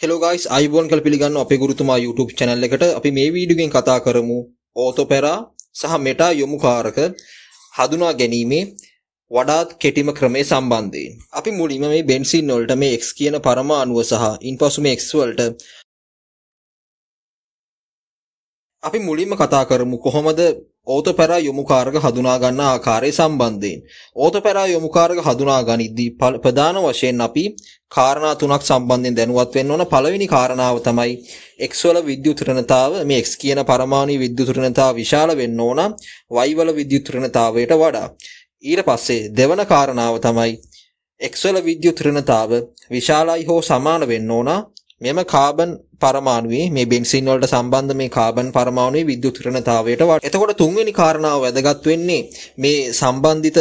Hello guys අයිබෝන් කල් පිළිගන්න අපේ ගුරුතුමා YouTube channel එකට අපි මේ වීඩියෝ එකෙන් කතා කරමු ඕතෝපෙරා සහ මෙටා යොමුකාරක හඳුනා ගැනීමේ වඩාත් කෙටිම ක්‍රමය සම්බන්ධයෙන්. අපි මුලින්ම මේ බෙන්සින් වලට මේ X කියන පරමාණුව සහ ඉන්පසු මේ X වලට අපි මුලින්ම කතා කරමු කොහොමද ඕතොපැරා යොමුකාරක හඳුනා ගන්න ආකාරය සම්බන්ධයෙන්. ඕතොපැරා යොමුකාරක හඳුනා ගනිද්දී ප්‍රධාන වශයෙන් අපි කාරණා තුනක් සම්බන්ධයෙන් දැනුවත් වෙන්න ඕන. පළවෙනි කාරණාව තමයි X වල විද්‍යුත් ඍණතාව මේ X කියන පරමාණු විද්‍යුත් ඍණතාව විශාල වෙන්න ඕන Y වල විද්‍යුත් ඍණතාවයට වඩා. ඊට පස්සේ දෙවන කාරණාව තමයි X වල විද්‍යුත් ඍණතාව විශාලයි හෝ සමාන වෙන්න ඕන මෙම කාබන් පරමාණුවේ මේ බෙන්සින් වලට සම්බන්ධ මේ කාබන් පරමාණුවේ විද්‍යුත් ඍණතාවයට වට. එතකොට තුන්වෙනි කාරණාව වැදගත් වෙන්නේ මේ සම්බන්ධිත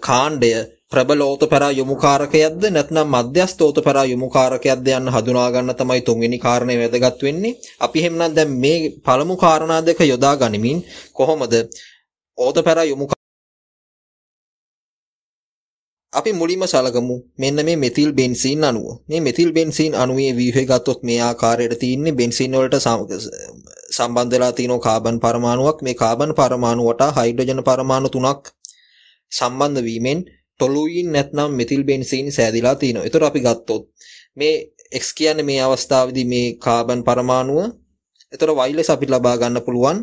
කාණ්ඩය ප්‍රබල ඕතපරා යොමුකාරකයක්ද නැත්නම් මධ්‍යස්ථ ඕතපරා යොමුකාරකයක්ද යන්න හඳුනා ගන්න තමයි තුන්වෙනි කාරණේ වැදගත් වෙන්නේ. අපි එහෙමනම් දැන් මේ පළමු කාරණා දෙක යොදා ගනිමින් කොහොමද ඕතපරා යොමුකාරක අපි මුලින්ම සලකමු මෙන්න මේ මෙතිල් බෙන්සීන් අණුව. මේ මෙතිල් බෙන්සීන් අණුවේ ව්‍යුහය ගත්තොත් මේ ආකාරයට තියෙන්නේ බෙන්සීන් වලට සම්බන්ධ වෙලා තියෙන කාබන් පරමාණුවක්. මේ කාබන් පරමාණුවට හයිඩ්‍රජන් පරමාණු තුනක් සම්බන්ධ වීමෙන් ටොලුයින් නැත්නම් මෙතිල් බෙන්සීන් සෑදිලා තියෙනවා. ඒතර අපි ගත්තොත් මේ X කියන්නේ මේ අවස්ථාවේදී මේ කාබන් පරමාණුව. ඒතර Y ලෙස අපිට ලබා ගන්න පුළුවන්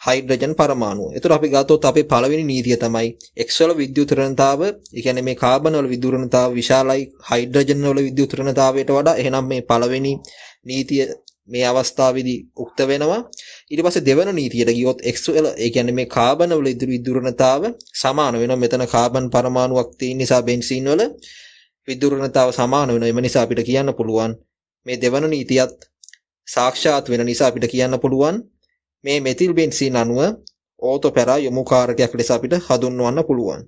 හයිඩ්‍රජන් පරමාණුව. ඒතර අපි ගත්තොත් අපේ පළවෙනි නීතිය තමයි X වල විද්‍යුත් ඍණතාව, ඒ කියන්නේ මේ කාබන් වල විද්‍යුත් ඍණතාව විශාලයි හයිඩ්‍රජන් වල විද්‍යුත් ඍණතාවයට වඩා. එහෙනම් මේ පළවෙනි නීතිය මේ අවස්ථාවේදී උක්ත වෙනවා. ඊට පස්සේ දෙවන නීතියට ගියොත් X වල ඒ කියන්නේ මේ කාබන් වල විද්‍යුත් ඍණතාව සමාන වෙනවා. මෙතන කාබන් පරමාණුවක් තියෙන නිසා බෙන්සීන් වල විද්‍යුත් ඍණතාව සමාන වෙනවා. එම නිසා අපිට කියන්න පුළුවන් මේ දෙවන නීතියත් සාක්ෂාත් වෙන නිසා අපිට කියන්න පුළුවන් මේ මෙතිල් බෙන්සීන් අණුව ඕතොපැරා යොමුකාරකයක් ලෙස අපිට හඳුන්වන්න පුළුවන්.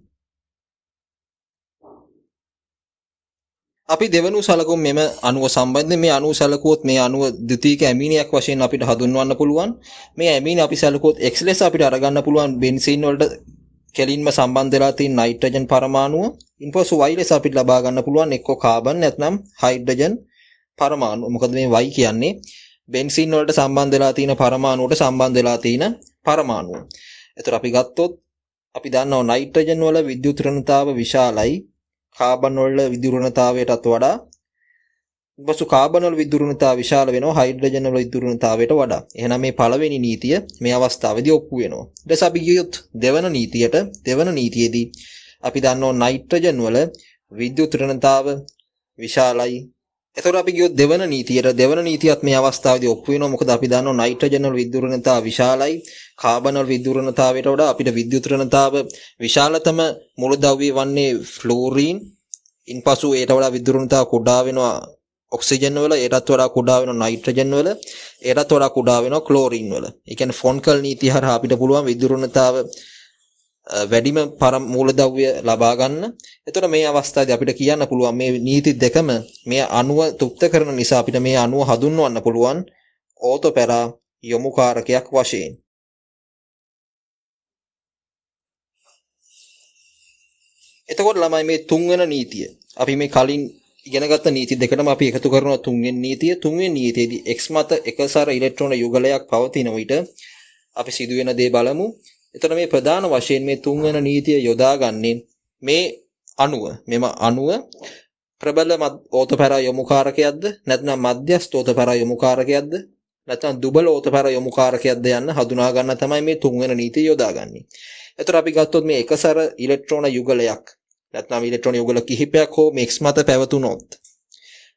අපි දෙවනු සලකුම් මෙම අණුව සම්බන්ධයෙන් මේ අණුව සැලකුවොත් මේ අණුව ද්විතීයික ඇමීනියක් වශයෙන් අපිට හඳුන්වන්න පුළුවන්. මේ ඇමීන අපි සැලකුවොත් X ලෙස අපිට අරගන්න පුළුවන් බෙන්සීන් වලට කෙලින්ම සම්බන්ධ වෙලා තියෙන නයිට්‍රජන් පරමාණුව. ඉන්පසු Y ලෙස අපිට ලබා ගන්න පුළුවන් එක්ක කාබන් නැත්නම් හයිඩ්‍රජන් පරමාණු. මොකද මේ Y කියන්නේ බෙන්සින් වලට සම්බන්ධ වෙලා තියෙන පරමාණුවට සම්බන්ධ වෙලා තියෙන පරමාණුව. එතකොට අපි ගත්තොත් අපි දන්නවා නයිට්‍රජන් වල විද්‍යුත් ඍණතාව විශාලයි කාබන් වල විද්‍යුත් ර්ණතාවයටත් වඩා ඊපසු කාබන් වල විද්‍යුත් ර්ණතාව විශාල වෙනවා හයිඩ්‍රජන් වල විද්‍යුත් ර්ණතාවයට වඩා. එහෙනම් මේ පළවෙනි නීතිය මේ අවස්ථාවේදී ඔප්පු වෙනවා. ඊට පස්සේ අපි ගියොත් දෙවන නීතියට දෙවන නීතියේදී අපි දන්නවා නයිට්‍රජන් වල විද්‍යුත් ර්ණතාව විශාලයි එතකොට අපි ගියොත් දෙවන නීතියට දෙවන නීතියත් මේ අවස්ථාවේදී ඔප්පු වෙනවා. මොකද අපි දන්නවා නයිට්‍රජන් වල විද්‍යුත් ඍණතාව විශාලයි. කාබන් වල විද්‍යුත් ඍණතාවයට වඩා අපිට විද්‍යුත් ර්ණතාව විශාලතම මූලද්‍රව්‍ය වන්නේ ෆ්ලෝරීන්. ඉන්පසු ඒට වඩා විද්‍යුත් ර්ණතාව කුඩා වෙනවා ඔක්සිජන් වල ඒටත් වඩා කුඩා වෙනවා නයිට්‍රජන් වල ඒටත් වඩා කුඩා වෙනවා ක්ලෝරින් වල. ඒ කියන්නේ ෆොන්කල් නීතිය හරහා අපිට පුළුවන් විද්‍යුත් ර්ණතාව වැඩිම මූලද්‍රව්‍ය ලබා ගන්න. එතකොට මේ අවස්ථාවේදී අපිට කියන්න පුළුවන් මේ නීති දෙකම මේ අණුව තුප්ත කරන නිසා අපිට මේ අණුව හඳුන්වන්න පුළුවන් ඕතොපැරා යොමුකාරකයක් වශයෙන්. එතකොට ළමයි මේ තුන්වෙනි නීතිය අපි මේ කලින් ඉගෙනගත්ත නීති දෙකටම අපි එකතු කරන තුන්වෙනි නීතිය තුන්වෙනි නීතියේදී x මත එකසර ඉලෙක්ට්‍රෝන යුගලයක් පවතින විට අපි සිදුවෙන දේ බලමු එතන මේ ප්‍රධාන වශයෙන් මේ තුන්වන නීතිය යොදාගන්නේ මේ අණුව මෙම අණුව ප්‍රබල ඕතපැරා යොමුකාරකයක්ද නැත්නම් මධ්‍යස්ථ ඕතපැරා යොමුකාරකයක්ද නැත්නම් දුබල ඕතපැරා යොමුකාරකයක්ද යන්න හඳුනා ගන්න තමයි මේ තුන්වන නීතිය යොදාගන්නේ. එතකොට අපි ගත්තොත් මේ එකසර ඉලෙක්ට්‍රෝන යුගලයක් නැත්නම් ඉලෙක්ට්‍රෝන යුගල කිහිපයක් හෝ මේ X මත පැවතුනොත්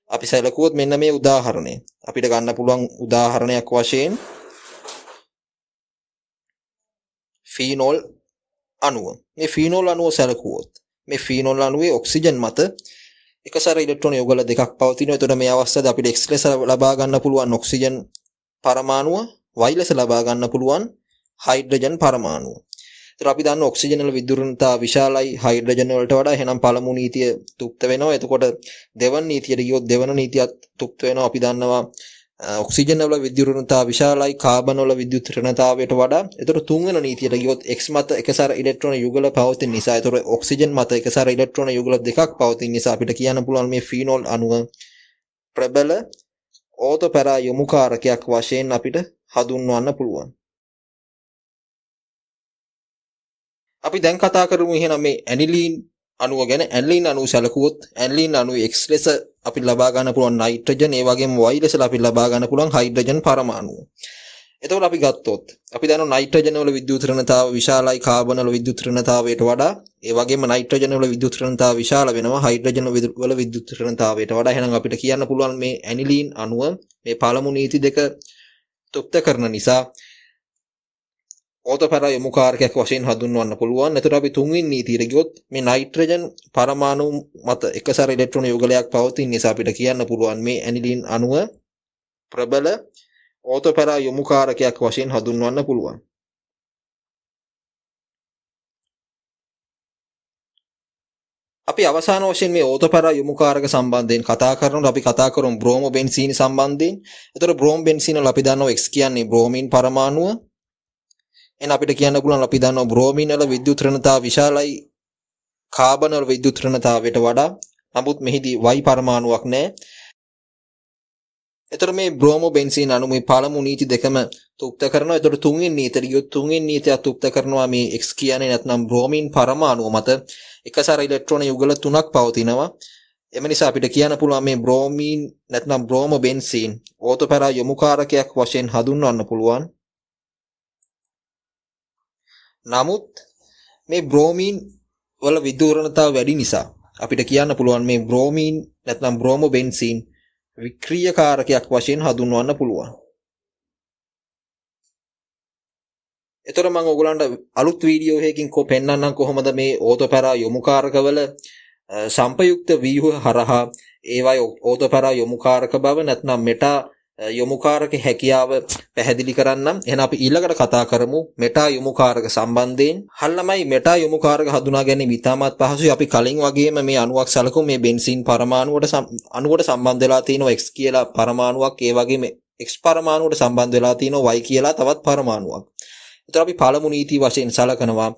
අපි සැලකුවොත් මෙන්න මේ උදාහරණය. අපිට ගන්න පුළුවන් උදාහරණයක් වශයෙන් ෆීනෝල් අණුව. මේ ෆීනෝල් අණුව සැලකුවොත් මේ ෆීනෝල් අණුවේ ඔක්සිජන් මත එකසර ඉලෙක්ට්‍රෝන යුගල දෙකක් පවතිනවා. එතකොට මේ අවස්ථාවේ අපිට X ලෙස ලබා ගන්න පුළුවන් ඔක්සිජන් පරමාණුව Y ලෙස ලබා ගන්න පුළුවන් හයිඩ්‍රජන් පරමාණුව. ඒතර අපි දන්න ඔක්සිජන් වල විදුරණතා විශාලයි හයිඩ්‍රජන් වලට වඩා එහෙනම් පළමු නීතිය තුක්ත වෙනවා. එතකොට දෙවන නීතියට ගියොත් දෙවන නීතියත් තුක්ත වෙනවා. අපි දන්නවා ඔක්සිජන් වල විද්‍යුත් ඍණතාව විශාලයි කාබන් වල විද්‍යුත් ඍණතාවයට වඩා. ඒතර තුන්වෙනි නීතියට ගියොත් X මත එකසර ඉලෙක්ට්‍රෝන යුගල පවතින නිසා ඒතර ඔක්සිජන් මත එකසර ඉලෙක්ට්‍රෝන යුගල දෙකක් පවතින නිසා අපිට කියන්න පුළුවන් මේ ෆීනෝල් අණුව ප්‍රබල ඕතොපැරා යොමුකාරකයක් වශයෙන් අපිට හඳුන්වන්න පුළුවන්. අපි දැන් කතා කරමු එහෙනම් මේ ඇනිලීන් අණුව ගැන ඇනිලීන් අණුව සැලකුවොත් ඇනිලීන් අණුව X ලෙස අපි ලබා ගන්න පුළුවන් නයිට්‍රජන් ඒ වගේම Y ලෙස අපි ලබා ගන්න පුළුවන් හයිඩ්‍රජන් පරමාණු. එතකොට අපි ගත්තොත් අපි දන්නවා නයිට්‍රජන් වල විද්‍යුත් ඍණතාව විශාලයි කාබන් වල විද්‍යුත් ඍණතාවයට වඩා ඒ වගේම නයිට්‍රජන් වල විද්‍යුත් ඍණතාව විශාල වෙනවා හයිඩ්‍රජන් වල විද්‍යුත් ඍණතාවයට වඩා එහෙනම් අපිට කියන්න පුළුවන් මේ ඇනිලීන් අණුව මේ පළමු නීති දෙක තෘප්ත කරන නිසා ඕතපර යොමුකාරකයක් වශයෙන් හඳුන්වන්න පුළුවන්. එතකොට අපි තුන්වෙනි නීතියට ගියොත් මේ නයිට්‍රජන් පරමාණු මත එකසර ඉලෙක්ට්‍රෝන යුගලයක් පවතින නිසා අපිට කියන්න පුළුවන් මේ ඇනිලින් අණුව ප්‍රබල ඕතපර යොමුකාරකයක් වශයෙන් හඳුන්වන්න පුළුවන්. අපි අවසාන වශයෙන් මේ ඕතපර යොමුකාරක සම්බන්ධයෙන් කතා කරනකොට අපි කතා කරමු බ්‍රෝමෝ බෙන්සීන සම්බන්ධයෙන්. එතකොට බ්‍රෝම් බෙන්සීන වල අපි දන්නවා X කියන්නේ බ්‍රෝමීන් පරමාණුව එන අපිට කියන්න පුළුවන් අපි දන්නවා බ්‍රෝමීන් වල විද්‍යුත් ඍණතාව විශාලයි කාබන් වල විද්‍යුත් ඍණතාවයට වඩා. නමුත් මෙහිදී Y පරමාණුවක් නැහැ. එතකොට මේ බ්‍රෝමෝ බෙන්සීන් අණු මේ පළමු නීති දෙකම තුප්ත කරනවා. එතකොට තුන්වෙනි නීතියට ගියොත් තුන්වෙනි නීතිය තුප්ත කරනවා මේ X කියන්නේ නැත්නම් බ්‍රෝමීන් පරමාණුව මත එකසර ඉලෙක්ට්‍රෝන යුගල තුනක් පවතිනවා. එම නිසා අපිට කියන්න පුළුවන් මේ බ්‍රෝමීන් නැත්නම් බ්‍රෝමෝ බෙන්සීන් ඕතොපැරා යොමුකාරකයක් වශයෙන් හඳුන්වන්න පුළුවන්. නමුත් මේ බ්‍රෝමීන් වල විදූරණතාව වැඩි නිසා අපිට කියන්න පුළුවන් මේ බ්‍රෝමීන් නැත්නම් බ්‍රෝමෝ බෙන්සීන් වික්‍රීයකාරකයක් වශයෙන් හඳුන්වන්න පුළුවන්. එතකොට මම ඔයගලන්ට අලුත් වීඩියෝ එකකින් කො පෙන්වන්නම් කොහොමද මේ ඕතෝපැරා යොමුකාරකවල සම්පයුක්ත ව්‍යුහ හරහා ඒවයි ඕතෝපැරා යොමුකාරක බව නැත්නම් මෙටා යොමුකාරක හැකියාව පැහැදිලි කරන්නම්. එහෙනම් අපි ඊළඟට කතා කරමු මෙටා යොමුකාරක සම්බන්ධයෙන්. හල්ලමයි මෙටා යොමුකාරක හඳුනා ගැනීම ඉතාමත් පහසුයි. අපි කලින් වගේම මේ අණුවක් සලකුණු මේ බෙන්සින් පරමාණුවට අණුවට සම්බන්ධ වෙලා තියෙනවා X කියලා පරමාණුවක්. ඒ වගේම X පරමාණුවට සම්බන්ධ වෙලා තියෙනවා Y කියලා තවත් පරමාණුවක්. ඒතර අපි පළමු නීති වශයෙන් සලකනවා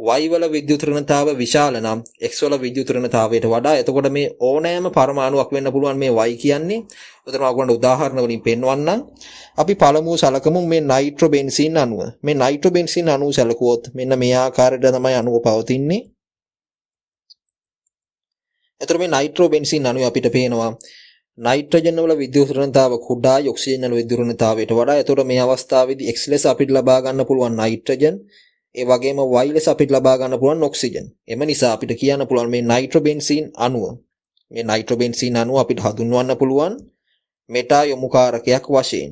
y වල විද්‍යුත් ඍණතාව විශාල නම් x වල විද්‍යුත් ඍණතාවයට වඩා එතකොට මේ ඕනෑම පරමාණුවක් වෙන්න පුළුවන් මේ y කියන්නේ. උතන ඔයගොල්ලන්ට උදාහරණ වලින් පෙන්වන්නම්. අපි පළමුව සලකමු මේ නයිට්‍රෝබෙන්සීන් අණුව. මේ නයිට්‍රෝබෙන්සීන් අණුව සැලකුවොත් මෙන්න මේ ආකාරයට තමයි අණුව පවතින්නේ. එතකොට මේ නයිට්‍රෝබෙන්සීන් අණුව අපිට පේනවා නයිට්‍රජන් වල විද්‍යුත් ඍණතාව කුඩායි ඔක්සිජන් වල විද්‍යුත් ඍණතාවයට වඩා. එතකොට මේ අවස්ථාවේදී x ලෙස අපිට ලබා ගන්න පුළුවන් නයිට්‍රජන් ඒ වගේම Y ලෙස අපිට ලබා ගන්න පුළුවන් ඔක්සිජන්. එම නිසා අපිට කියන්න පුළුවන් මේ නයිට්‍රෝබෙන්සීන් අණුව මේ නයිට්‍රෝබෙන්සීන් අණුව අපිට හඳුන්වන්න පුළුවන් මෙටා යොමුකාරකයක් වශයෙන්.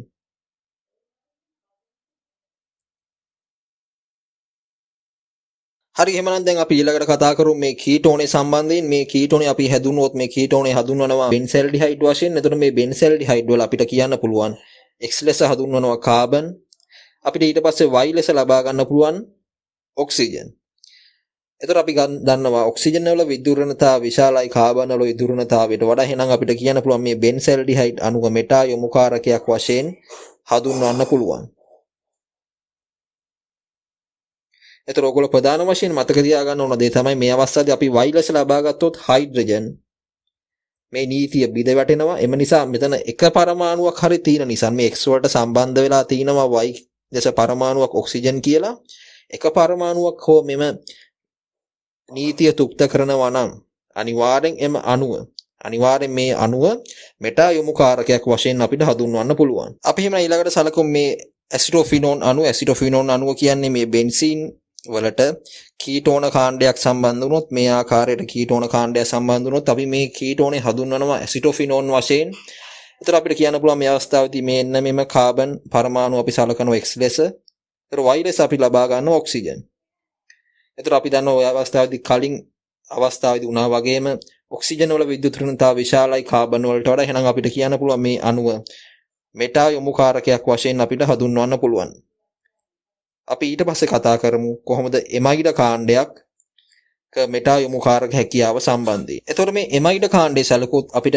හරි එහෙනම් දැන් අපි ඊළඟට කතා කරමු මේ කීටෝනේ සම්බන්ධයෙන් මේ කීටෝනේ අපි හැදුනොත් මේ කීටෝනේ හඳුන්වනවා බෙන්සල්ඩිහයිඩ් වශයෙන්. එතකොට මේ බෙන්සල්ඩිහයිඩ් වල අපිට කියන්න පුළුවන් X ලෙස හඳුන්වනවා කාබන්. අපිට ඊට පස්සේ Y ලෙස ලබා ගන්න පුළුවන් ඔක්සිජන්. එතකොට අපි දන්නවා ඔක්සිජන් වල විදුරණතාව විශාලයි කාබන් වල විදුරණතාවයට වඩා එහෙනම් අපිට කියන්න පුළුවන් මේ බෙන්සල්ඩිහයිඩ් අණුව මෙටා යොමුකාරකයක් වශයෙන් හඳුන්වන්න පුළුවන්. එතකොට ඔයගොල්ලෝ ප්‍රධාන වශයෙන් මතක තියාගන්න ඕන දේ තමයි මේ අවස්ථාවේ අපි Y ලෙස ලබා ගත්තොත් හයිඩ්‍රජන් මේ නීතිය බිඳ වැටෙනවා. එම නිසා මෙතන එක පරමාණුවක් හරි තියෙන නිසා මේ X වලට සම්බන්ධ වෙලා තිනවා Y දස පරමාණුවක් ඔක්සිජන් කියලා එක පරමාණුවක් හෝ මෙම නීතිය තුක්ත කරනවා නම් අනිවාර්යෙන් එම අණුව අනිවාර්යෙන් මේ අණුව මෙටා යොමුකාරකයක් වශයෙන් අපිට හඳුන්වන්න පුළුවන්. අපි එහෙනම් ඊළඟට සලකමු මේ ඇසිටෝෆිනෝන් අණුව ඇසිටෝෆිනෝන් අණුව කියන්නේ මේ බෙන්සීන් වලට කීටෝන කාණ්ඩයක් සම්බන්ධ වුණොත් මේ ආකාරයට කීටෝන කාණ්ඩයක් සම්බන්ධ වුණොත් අපි මේ කීටෝනේ හඳුන්වනවා ඇසිටෝෆිනෝන් වශයෙන්. එතකොට අපිට කියන්න පුළුවන් මේ අවස්ථාවේදී මේ එන්න මෙම කාබන් පරමාණු අපි සලකනවා X ලෙස ඒතර Y ලෙස අපි ලබා ගන්න ඔක්සිජන්. ඒතර අපි දන්නවා ওই අවස්ථාවේදී කලින් අවස්ථාවේදී වුණා වගේම ඔක්සිජන් වල විද්‍යුත් ඍණතාව විශාලයි කාබන් වලට වඩා එහෙනම් අපිට කියන්න පුළුවන් මේ අණුව මෙටා යොමුකාරකයක් වශයෙන් අපිට හඳුන්වන්න පුළුවන්. අපි ඊට පස්සේ කතා කරමු කොහොමද එමයිඩ කාණ්ඩයක් මෙටා යොමුකාරක හැකියාව සම්බන්ධයෙන්. එතකොට මේ එමයිඩ කාණ්ඩය සැලකුවොත් අපිට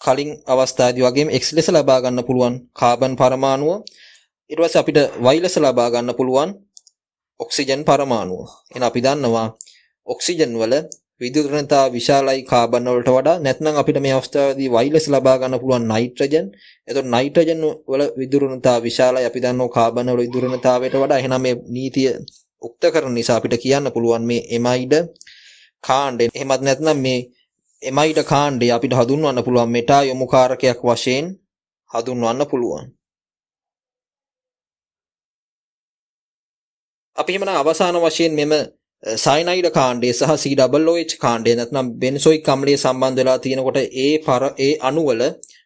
කලින් අවස්ථාවේදී වගේම X ලෙස ලබා ගන්න පුළුවන් කාබන් පරමාණුව ඊට පස්සේ අපිට Y ලෙස ලබා ගන්න පුළුවන් ඔක්සිජන් පරමාණුව. එහෙනම් අපි දන්නවා ඔක්සිජන් වල විද්‍යුත් ඍණතාව විශාලයි කාබන් වලට වඩා නැත්නම් අපිට මේ අවස්ථාවේදී වයිලස් ලබා ගන්න පුළුවන් නයිට්‍රජන්. එතකොට නයිට්‍රජන් වල විද්‍යුත් ඍණතාව විශාලයි අපි දන්නවා කාබන් වල විද්‍යුත් ඍණතාවයට වඩා එහෙනම් මේ නීතිය උක්ත කරන නිසා අපිට කියන්න පුළුවන් මේ එමයිඩ කාණ්ඩය. එහෙමත් නැත්නම් මේ එමයිඩ කාණ්ඩය අපිට හඳුන්වන්න පුළුවන් මෙටා යොමුකාරකයක් වශයෙන් හඳුන්වන්න පුළුවන්. අපි එහෙමනම් අවසාන වශයෙන් මෙම සයිනයිඩ කාණ්ඩය සහ COOH කාණ්ඩය නැත්නම් බෙන්සොයික් අම්ලය සම්බන්ධ වෙලා තියෙනකොට ඒ පර ඒ අණුවල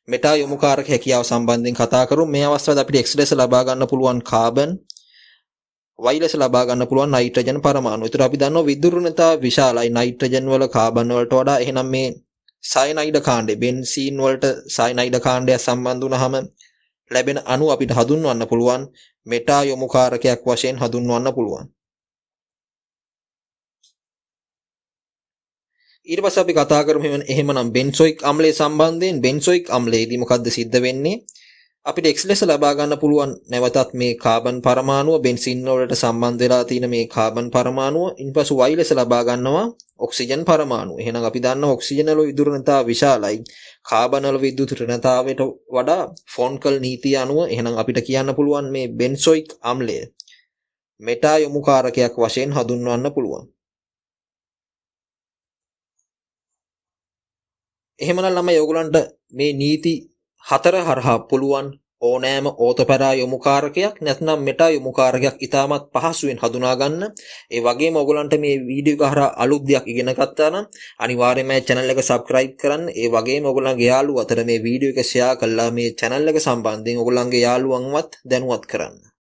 මෙටා යොමුකාරක හැකියාව සම්බන්ධයෙන් කතා කරමු. මේ අවස්ථාවේ අපිට X ලෙස ලබා ගන්න පුළුවන් කාබන් Y ලෙස ලබා ගන්න පුළුවන් නයිට්‍රජන් පරමාණු. ඒතර අපි දන්නවා විදුරුණතා විශාලයි නයිට්‍රජන් වල කාබන් වලට වඩා. එහෙනම් මේ සයනයිඩ කාණ්ඩය බෙන්සීන් වලට සයනයිඩ කාණ්ඩය සම්බන්ධ වුණාම ලැබෙන අණු අපිට හඳුන්වන්න පුළුවන් මෙටා යොමුකාරකයක් වශයෙන් හඳුන්වන්න පුළුවන්. ඊට පස්සේ අපි කතා කරමු එහෙමනම් බෙන්සොයික් අම්ලය සම්බන්ධයෙන් බෙන්සොයික් අම්ලයේදී මොකද්ද සිද්ධ වෙන්නේ? අපිට X ලෙස ලබා ගන්න පුළුවන් නැවතත් මේ කාබන් පරමාණුව බෙන්සින් වලට සම්බන්ධ වෙලා තියෙන මේ කාබන් පරමාණුව ඉන්පසු Y ලෙස ලබා ගන්නවා ඔක්සිජන් පරමාණුව. එහෙනම් අපි දන්නවා ඔක්සිජන් වල විදුරණතාව විශාලයි. කාබන් වල විද්‍යුත් ඍණතාවයට වඩා ෆොන්කල් නීතිය අනුව එහෙනම් අපිට කියන්න පුළුවන් මේ බෙන්සොයික් අම්ලය මෙටා යොමුකාරකයක් වශයෙන් හඳුන්වන්න පුළුවන්. එහෙමනම් ළමයි ඔයගලන්ට මේ නීති හතර හරහා පුළුවන් ඕනෑම ඕතපැරා යොමුකාරකයක් නැත්නම් මෙටා යොමුකාරකයක් ඉතාමත් පහසුවෙන් හඳුනා ගන්න. ඒ වගේම ඔයගලන්ට මේ වීඩියෝ එක හරහා අලුත් දෙයක් ඉගෙන ගත්තා නම් අනිවාර්යයෙන්ම මේ channel එක subscribe කරන්න. ඒ වගේම ඔයගලන්ගේ යාළුවෝ අතර මේ වීඩියෝ එක share කරලා මේ channel එක සම්බන්ධයෙන් ඔයගලන්ගේ යාළුවන්වත් දැනුවත් කරන්න.